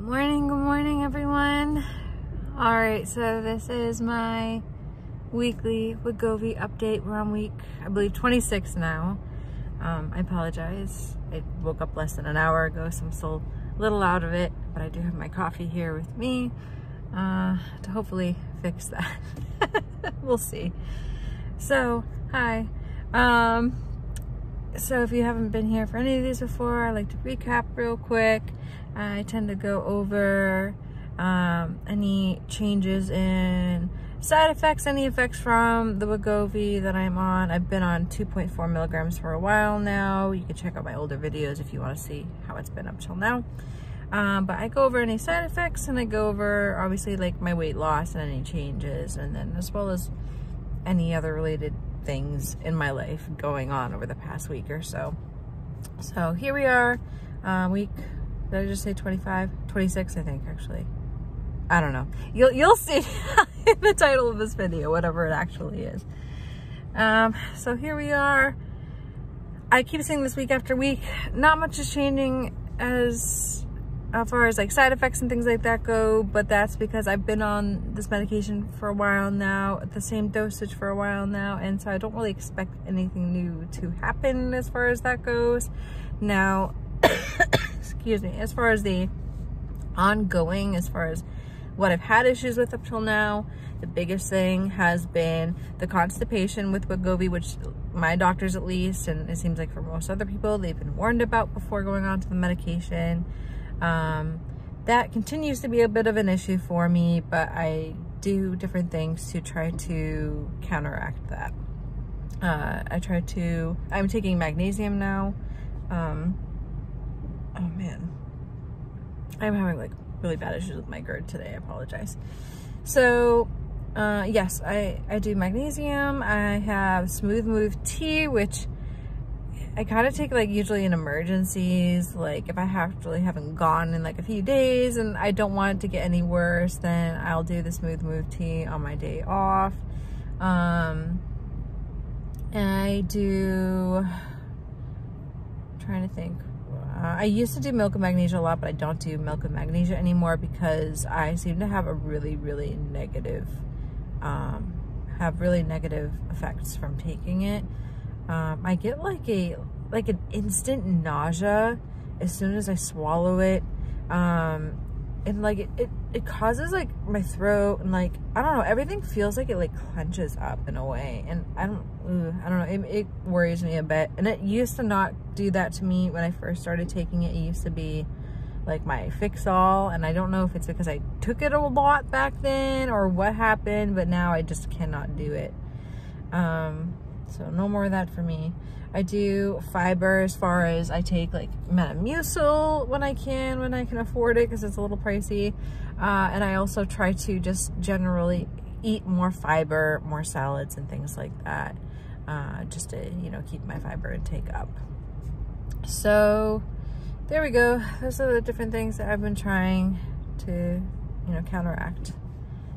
morning, good morning everyone. All right, so this is my weekly Wegovy update. We're on week, I believe 26 now. Um, I apologize. I woke up less than an hour ago, so I'm still a little out of it, but I do have my coffee here with me uh, to hopefully fix that. we'll see. So, hi. Um, so if you haven't been here for any of these before, I like to recap real quick. I tend to go over um, any changes in side effects, any effects from the Wegovy that I'm on. I've been on 2.4 milligrams for a while now. You can check out my older videos if you want to see how it's been up till now. Um, but I go over any side effects and I go over obviously like my weight loss and any changes and then as well as any other related things in my life going on over the past week or so. So here we are, uh, week did I just say 25? 26, I think, actually. I don't know. You'll, you'll see in the title of this video, whatever it actually is. Um, so here we are. I keep saying this week after week, not much is changing as, as far as like side effects and things like that go, but that's because I've been on this medication for a while now, the same dosage for a while now, and so I don't really expect anything new to happen as far as that goes. Now, excuse me, as far as the ongoing, as far as what I've had issues with up till now, the biggest thing has been the constipation with Wegovy, which my doctors at least, and it seems like for most other people, they've been warned about before going on to the medication. Um, that continues to be a bit of an issue for me, but I do different things to try to counteract that. Uh, I try to, I'm taking magnesium now. Um, oh man, I'm having like really bad issues with my GERD today. I apologize. So, uh, yes, I, I do magnesium. I have Smooth Move tea, which I kind of take like usually in emergencies. Like if I have really haven't gone in like a few days and I don't want it to get any worse, then I'll do the Smooth Move tea on my day off. Um, and I do, I'm trying to think uh, I used to do milk and magnesia a lot, but I don't do milk and magnesia anymore because I seem to have a really, really negative, um, have really negative effects from taking it. Um, I get like a, like an instant nausea as soon as I swallow it. Um, and like it, it, it causes like my throat and like I don't know everything feels like it like clenches up in a way and I don't I don't know it, it worries me a bit and it used to not do that to me when I first started taking it it used to be like my fix all and I don't know if it's because I took it a lot back then or what happened but now I just cannot do it. Um so no more of that for me I do fiber as far as I take like Metamucil when I can, when I can afford it because it's a little pricey. Uh, and I also try to just generally eat more fiber, more salads and things like that. Uh, just to, you know, keep my fiber intake up. So there we go. Those are the different things that I've been trying to, you know, counteract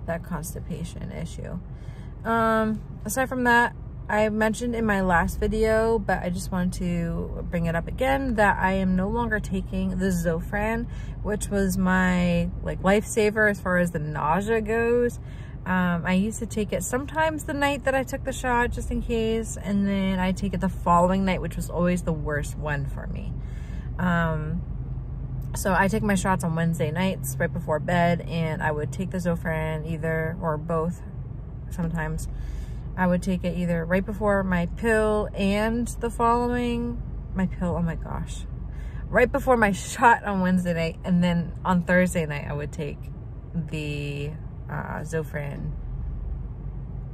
that constipation issue. Um, aside from that, I mentioned in my last video, but I just wanted to bring it up again that I am no longer taking the Zofran, which was my like lifesaver as far as the nausea goes. Um, I used to take it sometimes the night that I took the shot just in case, and then I take it the following night, which was always the worst one for me. Um, so I take my shots on Wednesday nights right before bed, and I would take the Zofran either or both sometimes I would take it either right before my pill and the following, my pill, oh my gosh, right before my shot on Wednesday night. And then on Thursday night, I would take the uh, Zofran.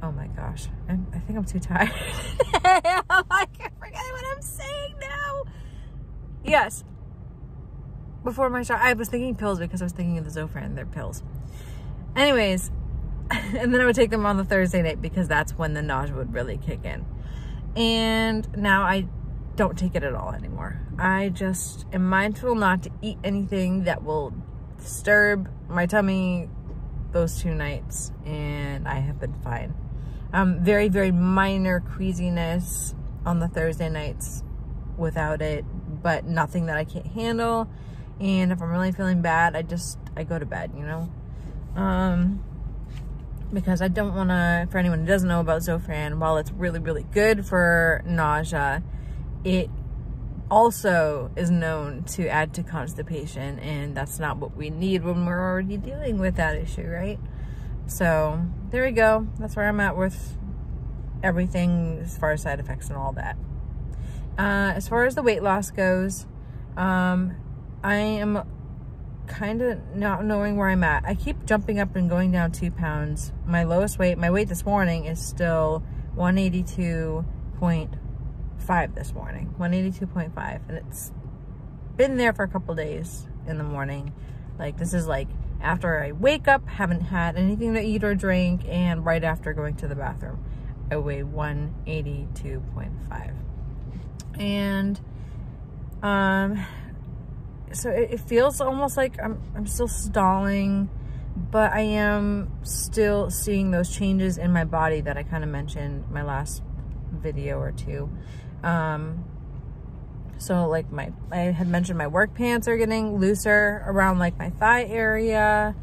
Oh my gosh, I'm, i think I'm too tired. I can't forget what I'm saying now. Yes, before my shot, I was thinking pills because I was thinking of the Zofran, they're pills. Anyways, and then I would take them on the Thursday night because that's when the nausea would really kick in. And now I don't take it at all anymore. I just am mindful not to eat anything that will disturb my tummy those two nights and I have been fine. Um, very, very minor queasiness on the Thursday nights without it, but nothing that I can't handle. And if I'm really feeling bad, I just, I go to bed, you know? Um, because I don't want to, for anyone who doesn't know about Zofran, while it's really, really good for nausea, it also is known to add to constipation and that's not what we need when we're already dealing with that issue, right? So there we go. That's where I'm at with everything as far as side effects and all that. Uh, as far as the weight loss goes, um, I am kind of not knowing where I'm at. I keep jumping up and going down two pounds. My lowest weight, my weight this morning is still 182.5 this morning. 182.5 and it's been there for a couple days in the morning. Like this is like after I wake up, haven't had anything to eat or drink, and right after going to the bathroom. I weigh 182.5. And um so it, it feels almost like I'm, I'm still stalling, but I am still seeing those changes in my body that I kind of mentioned my last video or two. Um, so like my, I had mentioned my work pants are getting looser around like my thigh area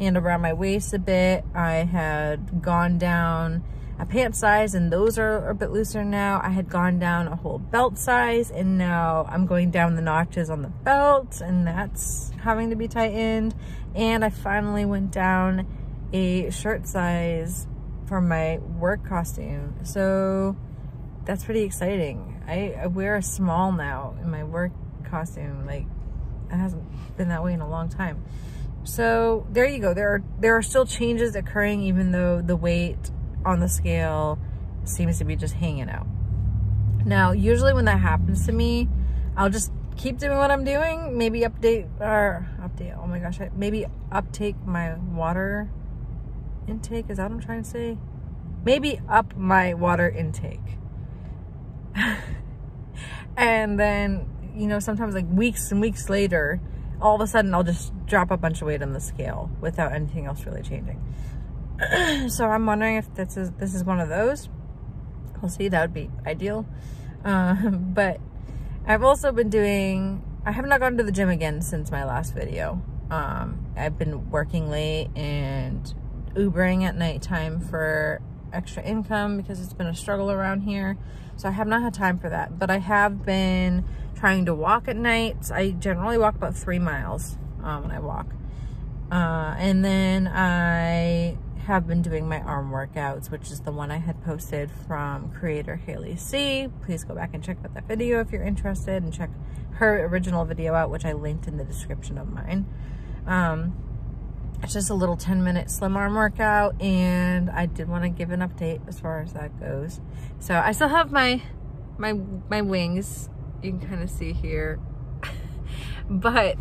and around my waist a bit. I had gone down a pant size and those are a bit looser now. I had gone down a whole belt size and now I'm going down the notches on the belt and that's having to be tightened. And I finally went down a shirt size for my work costume. So that's pretty exciting. I, I wear a small now in my work costume. Like it hasn't been that way in a long time. So there you go. There are there are still changes occurring even though the weight on the scale seems to be just hanging out. Now, usually when that happens to me, I'll just keep doing what I'm doing. Maybe update or update. Oh my gosh, maybe uptake my water intake. Is that what I'm trying to say? Maybe up my water intake. and then, you know, sometimes like weeks and weeks later, all of a sudden I'll just drop a bunch of weight on the scale without anything else really changing. so I'm wondering if this is this is one of those. We'll see. That would be ideal. Uh, but I've also been doing. I have not gone to the gym again since my last video. Um, I've been working late and Ubering at nighttime for extra income because it's been a struggle around here. So I have not had time for that. But I have been trying to walk at nights. I generally walk about three miles um, when I walk. Uh, and then I have been doing my arm workouts, which is the one I had posted from creator Haley C. Please go back and check out that video if you're interested and check her original video out, which I linked in the description of mine. Um, it's just a little 10 minute slim arm workout and I did want to give an update as far as that goes. So I still have my, my, my wings. You can kind of see here, but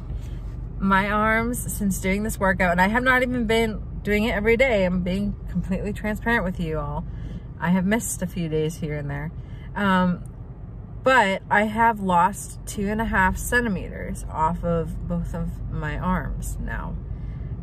my arms since doing this workout and I have not even been doing it every day. I'm being completely transparent with you all. I have missed a few days here and there. Um, but I have lost two and a half centimeters off of both of my arms now.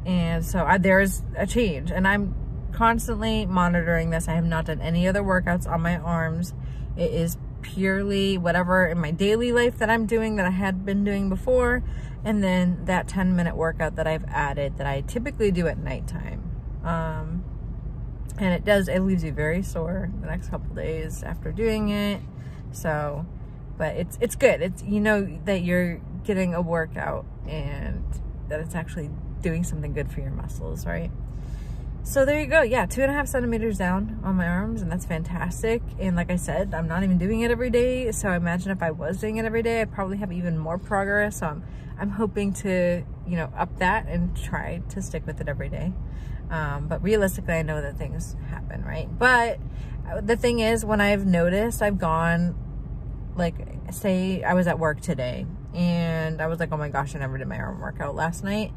And so I, there's a change and I'm constantly monitoring this. I have not done any other workouts on my arms. It is purely whatever in my daily life that I'm doing that I had been doing before and then that 10 minute workout that I've added that I typically do at nighttime. Um, and it does, it leaves you very sore the next couple days after doing it. So, but it's, it's good. It's, you know, that you're getting a workout and that it's actually doing something good for your muscles, right? So there you go. Yeah, two and a half centimeters down on my arms, and that's fantastic. And like I said, I'm not even doing it every day. So I imagine if I was doing it every day, I'd probably have even more progress. So I'm, I'm hoping to, you know, up that and try to stick with it every day. Um, but realistically, I know that things happen, right? But uh, the thing is, when I've noticed, I've gone, like, say I was at work today and I was like, oh my gosh, I never did my arm workout last night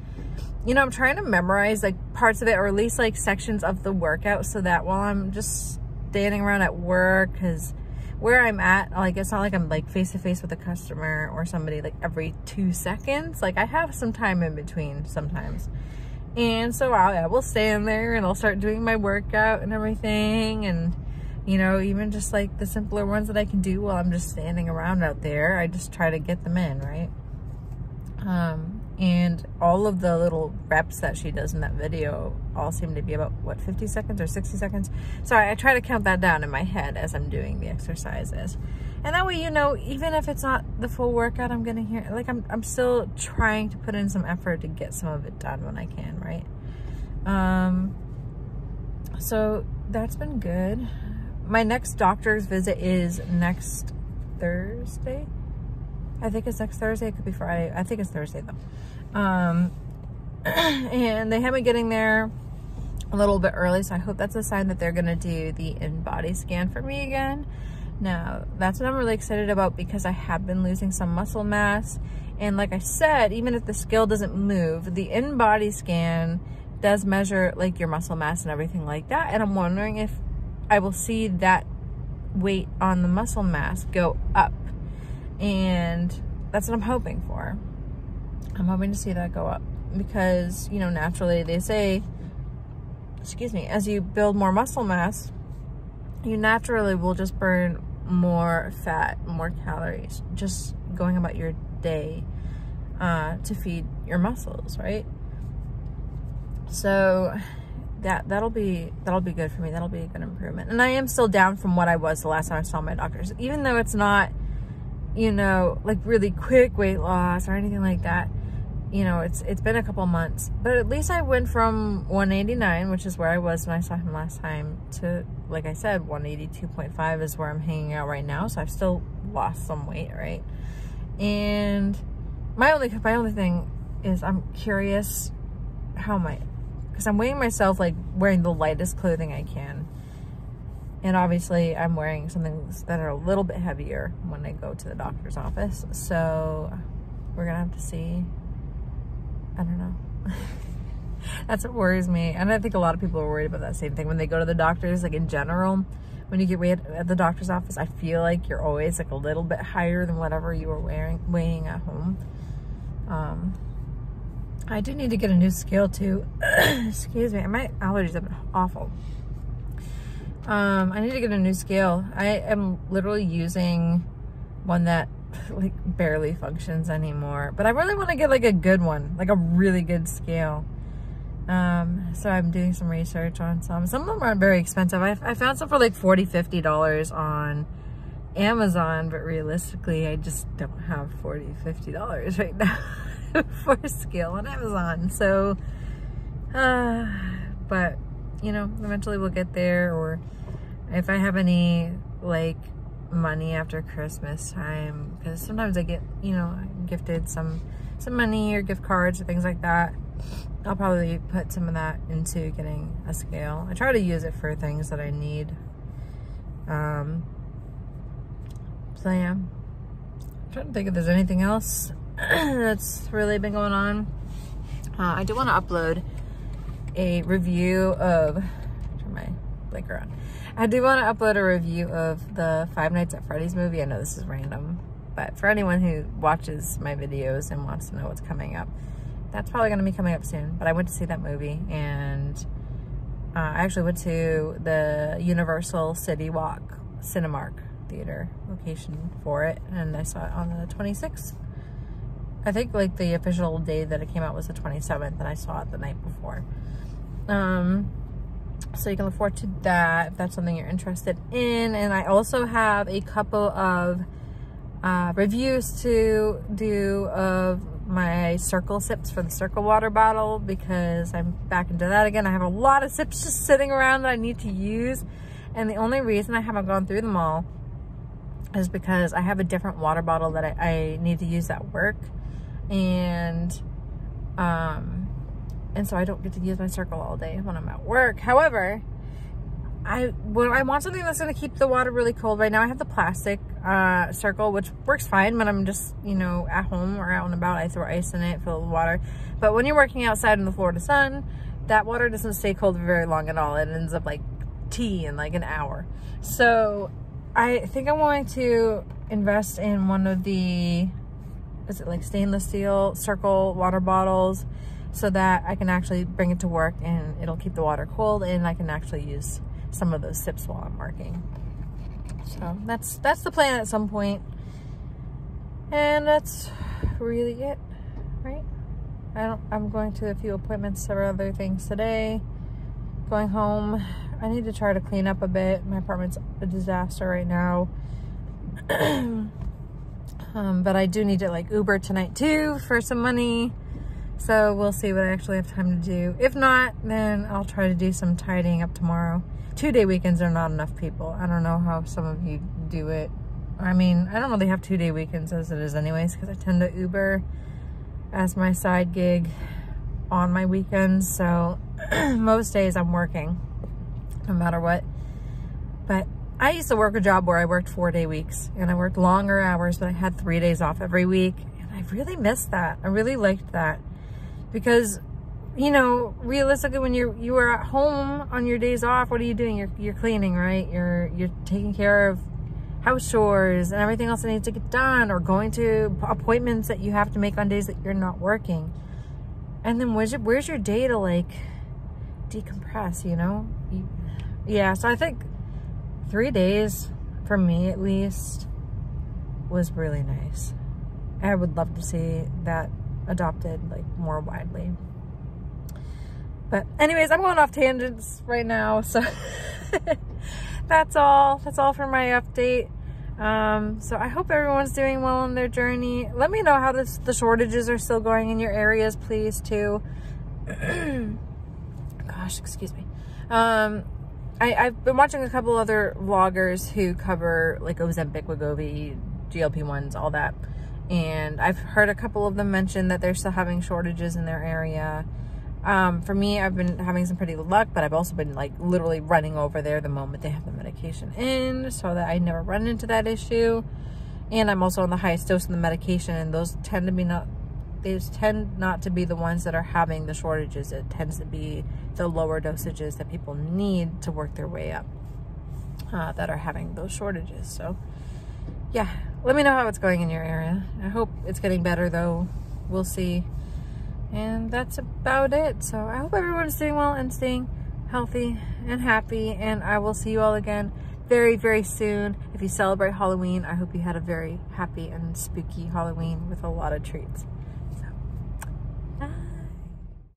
you know, I'm trying to memorize like parts of it or at least like sections of the workout so that while I'm just standing around at work, because where I'm at, like it's not like I'm like face to face with a customer or somebody like every two seconds. Like I have some time in between sometimes. And so I will stand there and I'll start doing my workout and everything. And, you know, even just like the simpler ones that I can do while I'm just standing around out there, I just try to get them in, right? Um, And all of the little reps that she does in that video all seem to be about, what, 50 seconds or 60 seconds? So I, try to count that down in my head as I'm doing the exercises. And that way, you know, even if it's not the full workout I'm gonna hear, like I'm, I'm still trying to put in some effort to get some of it done when I can, right? Um, so that's been good. My next doctor's visit is next Thursday. I think it's next Thursday. It could be Friday. I think it's Thursday though. Um, and they have me getting there a little bit early. So I hope that's a sign that they're going to do the InBody scan for me again. Now, that's what I'm really excited about because I have been losing some muscle mass. And like I said, even if the scale doesn't move, the InBody scan does measure like your muscle mass and everything like that. And I'm wondering if I will see that weight on the muscle mass go up. And that's what I'm hoping for. I'm hoping to see that go up because, you know, naturally they say, excuse me, as you build more muscle mass, you naturally will just burn more fat, more calories, just going about your day uh, to feed your muscles, right? So that that'll be that'll be good for me. That'll be a good improvement. And I am still down from what I was the last time I saw my doctors, even though it's not, you know, like really quick weight loss or anything like that. You know, it's it's been a couple months, but at least I went from 189, which is where I was when I saw him last time, to like I said, 182.5 is where I'm hanging out right now. So I've still lost some weight, right? And my only my only thing is I'm curious how my because I'm weighing myself like wearing the lightest clothing I can. And obviously I'm wearing something that are a little bit heavier when I go to the doctor's office. So we're gonna have to see. I don't know. That's what worries me. And I think a lot of people are worried about that same thing when they go to the doctors, like in general, when you get weighed at the doctor's office, I feel like you're always like a little bit higher than whatever you were wearing, weighing at home. Um, I do need to get a new scale too. Excuse me, my allergies have been awful. Um, I need to get a new scale. I am literally using one that like barely functions anymore. But I really want to get like a good one, like a really good scale. Um, so I'm doing some research on some. Some of them aren't very expensive. I, I found some for like 40 $50 on Amazon, but realistically, I just don't have 40 $50 right now. for a scale on Amazon. So, uh, but you know, eventually we'll get there. Or if I have any like money after Christmas time, because sometimes I get you know gifted some some money or gift cards or things like that. I'll probably put some of that into getting a scale. I try to use it for things that I need. Um, so yeah, I'm trying to think if there's anything else that's really been going on. Uh, I do want to upload a review of, turn my blinker on. I do want to upload a review of the Five Nights at Freddy's movie. I know this is random, but for anyone who watches my videos and wants to know what's coming up, that's probably going to be coming up soon. But I went to see that movie and uh, I actually went to the Universal City Walk Cinemark theater location for it and I saw it on the 26th I think like the official day that it came out was the 27th and I saw it the night before. Um, so you can look forward to that if that's something you're interested in. And I also have a couple of uh, reviews to do of my Cirkul sips for the Cirkul water bottle because I'm back into that again. I have a lot of sips just sitting around that I need to use. And the only reason I haven't gone through them all is because I have a different water bottle that I, I need to use at work and um and so I don't get to use my Cirkul all day when I'm at work. However, I when I want something that's going to keep the water really cold. Right now I have the plastic uh, Cirkul, which works fine when I'm just, you know, at home or out and about. I throw ice in it, fill it with water. But when you're working outside in the Florida sun, that water doesn't stay cold very long at all. It ends up like tea in like an hour. So I think I'm going to invest in one of the is it like stainless steel Cirkul water bottles so that I can actually bring it to work and it'll keep the water cold and I can actually use some of those sips while I'm working. So that's that's the plan at some point. And that's really it, right? I don't, I'm going to a few appointments, several other things today. Going home. I need to try to clean up a bit. My apartment's a disaster right now. um, but I do need to like Uber tonight too for some money. So we'll see what I actually have time to do. If not, then I'll try to do some tidying up tomorrow. Two day weekends are not enough people. I don't know how some of you do it. I mean, I don't really have two day weekends as it is anyways because I tend to Uber as my side gig on my weekends. So most days I'm working no matter what. But I used to work a job where I worked four day weeks and I worked longer hours, but I had three days off every week. And I really missed that. I really liked that because you know, realistically, when you're you are at home on your days off, what are you doing? You're you're cleaning, right? You're you're taking care of house chores and everything else that needs to get done, or going to appointments that you have to make on days that you're not working. And then where's your, where's your day to like decompress? You know, you, yeah. So I think three days for me at least was really nice. I would love to see that adopted like more widely. But anyways, I'm going off tangents right now. So that's all. That's all for my update. Um, so I hope everyone's doing well on their journey. Let me know how this, the shortages are still going in your areas, please, too. Gosh, excuse me. Um, I, have been watching a couple other vloggers who cover like Ozempic, Wegovy, GLP-1s, all that. And I've heard a couple of them mention that they're still having shortages in their area. Um, for me, I've been having some pretty good luck, but I've also been like literally running over there the moment they have the medication in so that I never run into that issue. And I'm also on the highest dose of the medication and those tend to be not, these tend not to be the ones that are having the shortages. It tends to be the lower dosages that people need to work their way up uh, that are having those shortages. So yeah, let me know how it's going in your area. I hope it's getting better though. We'll see. And that's about it. So I hope everyone's doing well and staying healthy and happy. And I will see you all again very, very soon. If you celebrate Halloween, I hope you had a very happy and spooky Halloween with a lot of treats.